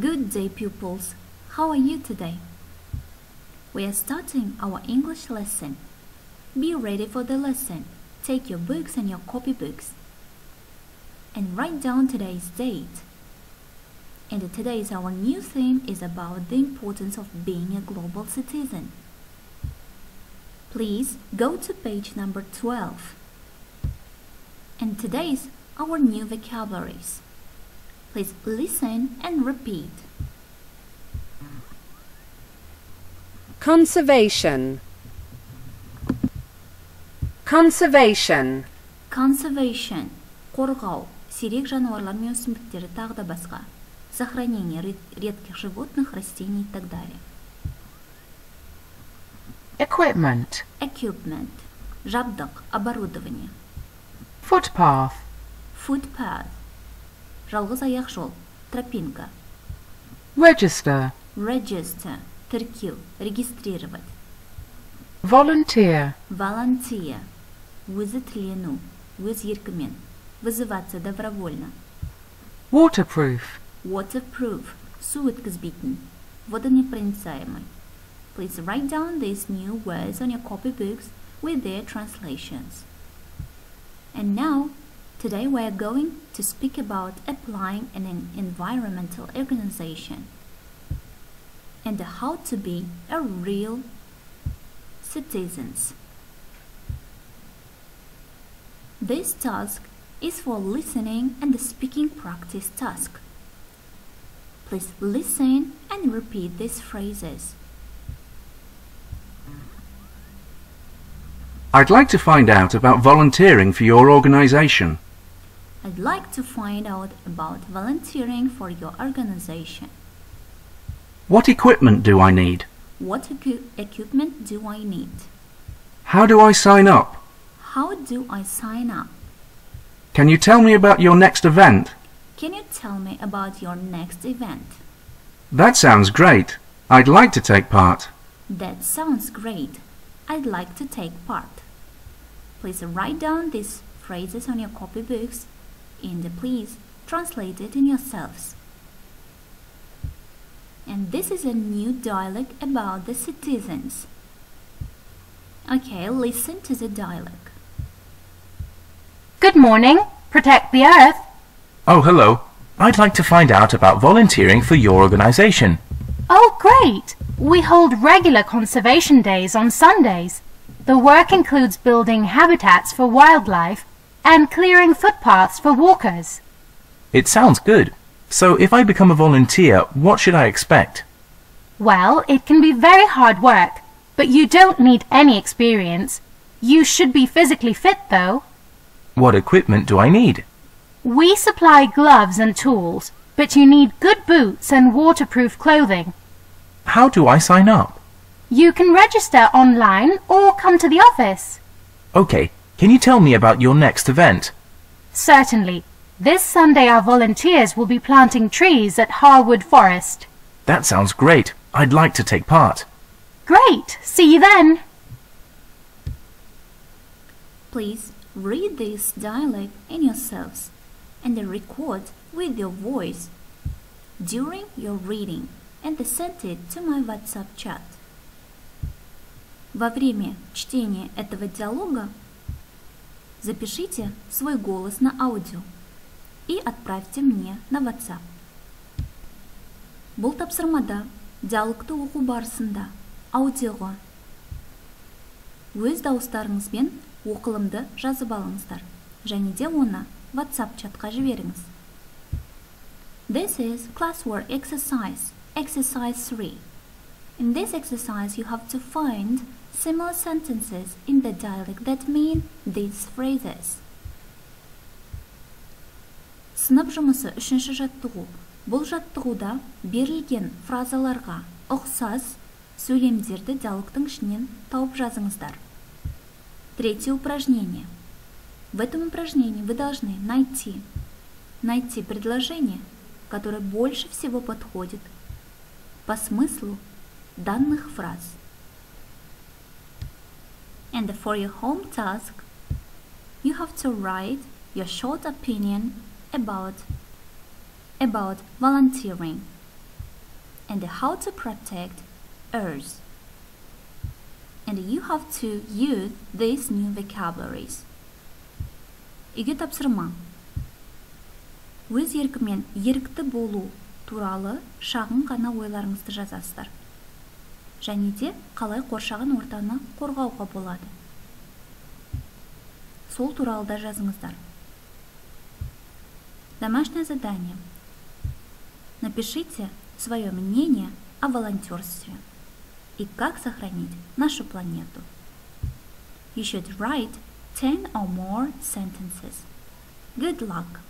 Good day, pupils. How are you today? We are starting our English lesson. Be ready for the lesson. Take your books and your copybooks and write down today's date. And today's our new theme is about the importance of being a global citizen. Please go to page number 12. And today's our new vocabularies. Please listen and repeat. Conservation. Conservation. Conservation – қорғау, сирек жануарлар мен өсімдіктері тағы да басқа. Сохранение ред- редких животных, растений и так далее. Equipment. Equipment – жабдық, оборудование. Footpath. Footpath – жалғыз аяқ жол, тропинка. Register. Register – тіркеу, регистрировать. Volunteer. Volunteer – өзі тілену, өз еркімен. Вызываться добровольно. Waterproof. Waterproof – су өткізбейтін, водонепроницаемый. Please write down these new words on your copybooks with their translations. And now, today we are going to speak about applying in an environmental organization and how to be a real citizens. This task is for listening and the speaking practice task. Please listen and repeat these phrases. I'd like to find out about volunteering for your organisation. I'd like to find out about volunteering for your organization. What equipment do I need? What equi- equipment do I need? How do I sign up? How do I sign up? Can you tell me about your next event? Can you tell me about your next event? That sounds great. I'd like to take part. That sounds great. I'd like to take part. Please write down these phrases on your copybooks and please translate it in yourselves. And this is a new dialogue about the citizens. Okay, listen to the dialogue. Good morning. Protect the Earth. Oh, hello. I'd like to find out about volunteering for your organisation. Oh, great. We hold regular conservation days on Sundays. The work includes building habitats for wildlife and clearing footpaths for walkers. It sounds good. So if I become a volunteer, what should I expect? Well, it can be very hard work, but you don't need any experience. You should be physically fit, though. What equipment do I need? We supply gloves and tools, but you need good boots and waterproof clothing. How do I sign up? You can register online or come to the office. Okay, can you tell me about your next event? Certainly. This Sunday our volunteers will be planting trees at Harwood Forest. That sounds great. I'd like to take part. Great! See you then! Please read this dialogue in yourselves and then record with your voice during your reading and send it to my WhatsApp chat. Во время чтения этого диалога запишите свой голос на аудио и отправьте мне на WhatsApp. Бұл тапсырмада диалогты оқу барысында аудиоға өз дауыстарыңызбен оқылымды жазып алыңыздар және де оны WhatsApp чатқа жіберіңіз. This is classwork exercise, exercise 3. In this exercise, you have to find similar sentences in the dialect that mean these phrases. Сынып жұмысы үшінші жаттығу. Бұл жаттығуда берілген фразаларға ұқсас сөйлемдерді диалогтың ішінен тауып жазыңыздар. Третье упражнение. В этом упражнении вы должны найти, найти предложение, которое больше всего подходит по смыслу данных фраз. And for your home task, you have to write your short opinion about about volunteering and how to protect Earth. And you have to use these new vocabularies. Үйге тапсырма. Өз еркімен ерікті болу туралы шағын ғана ойларыңызды жазасыздар. Және де қалай қоршаған ортаны қорғауға болады. Сол туралы да жазыңыздар. Домашнее задание. Напишите свое мнение о волонтерстве и как сохранить нашу планету. You should write 10 or more sentences. Good luck!